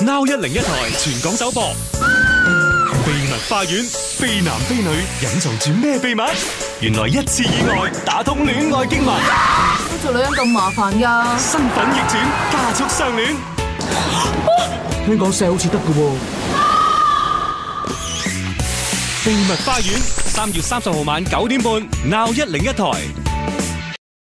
now 一零一台全港首播，秘密花园，非男非女，隐藏住咩秘密？原来一次意外打通恋爱经脉，做女人咁麻烦噶？身份逆转，加速相恋，听讲声好似得噶喎。秘密花园三月三十号晚九点半，now 一零一台。